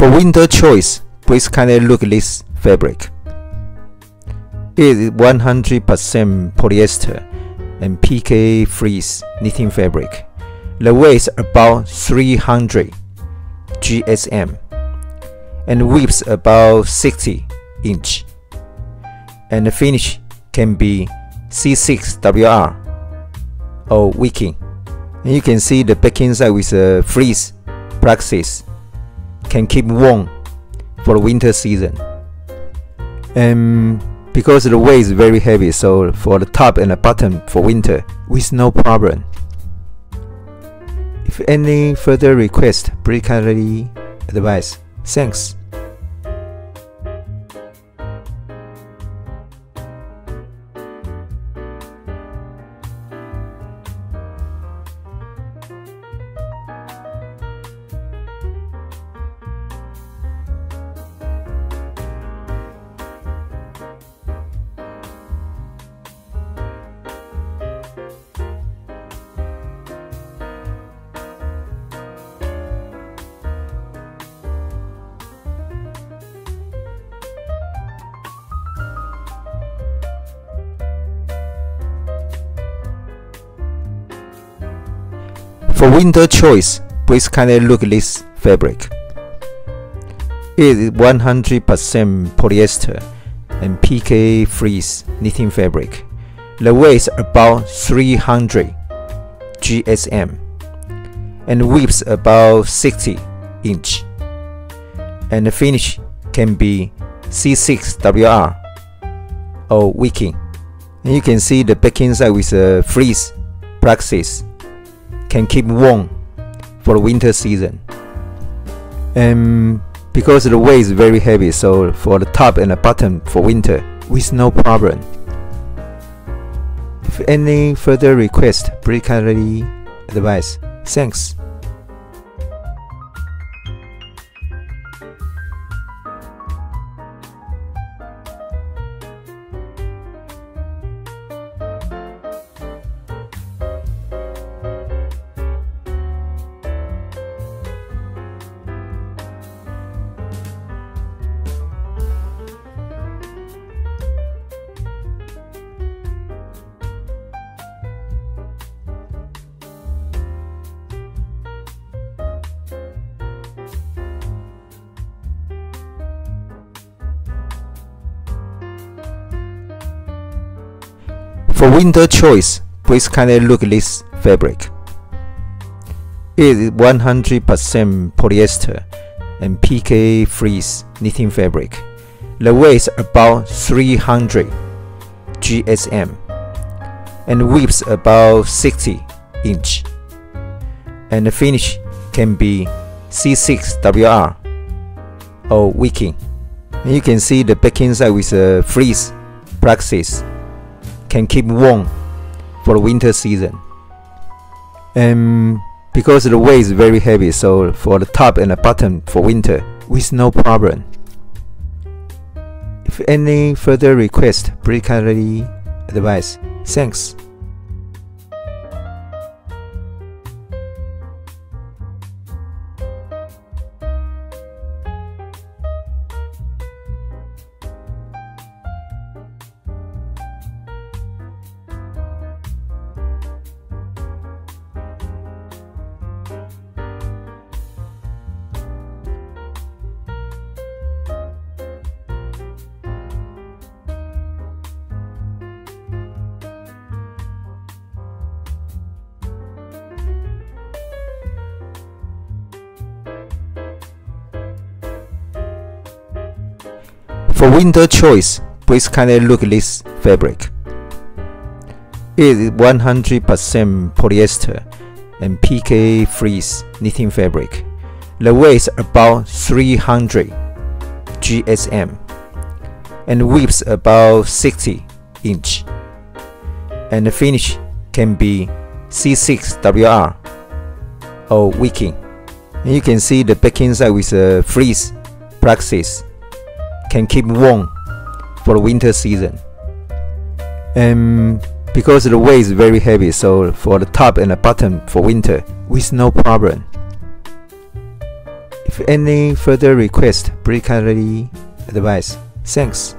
For winter choice, please kindly look this fabric. It is 100% polyester and PK fleece knitting fabric. The weight is about 300 GSM and width about 60 inch. And the finish can be C6WR or wicking. And you can see the back inside with a fleece praxis can keep warm for the winter season. And because the weight is very heavy, so for the top and the bottom for winter, with no problem. If any further request, please kindly advise. Thanks. For winter choice, please kindly look at this fabric. It is 100% polyester and PK fleece knitting fabric. The weight is about 300 GSM and width about 60 inch. And the finish can be C6WR or wicking. And you can see the back inside with a fleece praxis can keep warm for the winter season. And because the weight is very heavy, so for the top and the bottom for winter, with no problem. If any further request, please kindly advise. Thanks. For winter choice, please kindly look this fabric. It is 100% polyester and PK fleece knitting fabric. The weight is about 300 GSM and width about 60 inch. And the finish can be C6WR or wicking. You can see the back inside with a fleece praxis can keep warm for the winter season. And because the weight is very heavy, so for the top and the bottom for winter, with no problem. If any further request, please kindly advise. Thanks. For winter choice, please kindly look this fabric. It is 100% polyester and PK fleece knitting fabric. The weight is about 300 GSM and width about 60 inch. And the finish can be C6WR or wicking. And you can see the back inside with a fleece praxis can keep warm for the winter season. And because the weight is very heavy, so for the top and the bottom for winter, with no problem. If any further request, please kindly advise. Thanks.